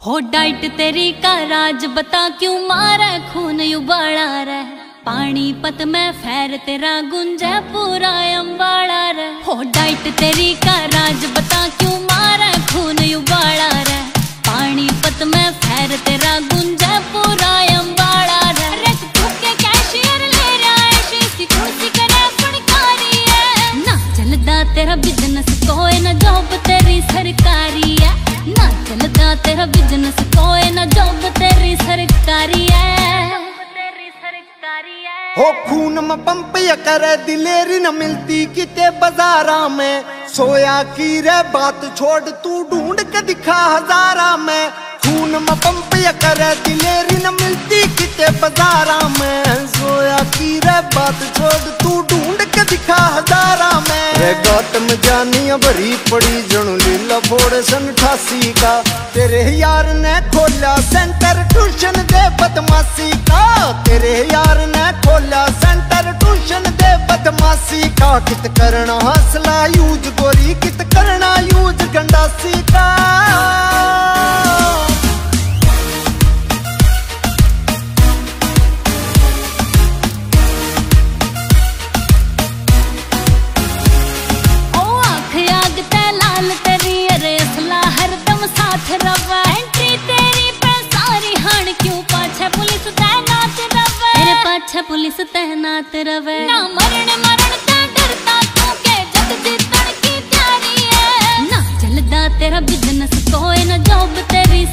हो डाइट तेरी का राज, बता क्यों मारा खून उबाला रह? पानी पत में फैर तेरा गुंजा पूरा अम्बाड़ा रे हो डाइट तेरी का राज, बता क्यों मारा खून उबाला रह? पानी पत में फैर तेरा गुंजा पूरा अम्बाड़ा रे रख के कैशियर ले रहा है शीसी कुर्सी करे फड़कारी है। ना चलदा तेरा बिज़नेस कोई ना जॉब तेरी सरकारी है। ना चलदा तेरा बिज़नेस कोई ना जॉब तेरी सरकारी है हो खून में पंप या करे दिलेरी न मिलती किते बाजारा में। सोया की रे बात छोड़ तू ढूंढ के दिखा हजारा में। खून में पंप या करे दिलेरी न मिलती किते बाजारा में। सोया की रे बात छोड़ तू ढूंढ के दिखा हजारा में। गौतम जानी भरी पड़ी जणु लीला फोड़ सन ठासी का तेरे यार ने खोला सेंटर ट्यूशन दे बदमाशी का तेरे यार ने पाछे पुलिस तैनात रवे ना मरण मरण ते डरता तू के जग जीतन की तैयारी है ना चलदा तेरा बिज़नेस कोई ना जॉब तेरी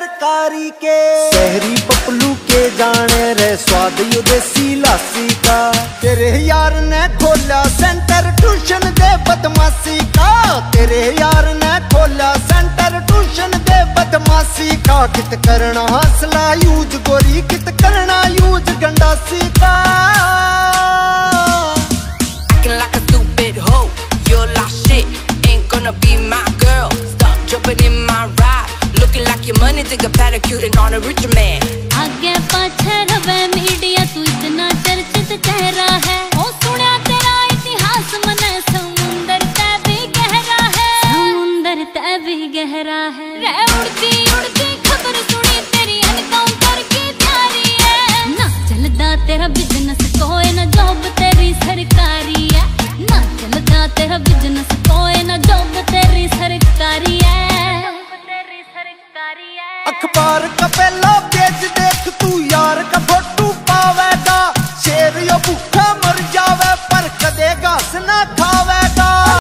सरकारी के शहरी पपलू के जाने रे स्वाद यो देसी लासी का तेरे यार ने खोला सेंटर ट्यूशन दे बदमाशी का तेरे यार ने खोला सेंटर ट्यूशन दे बदमाशी का कित करना हौसला यूज़ गोरी कित करना यूज़ गंडासी का like a stupid hoe. You're lost shit. Ain't gonna be my girl. Stop jumping in my anything a and on a richer man.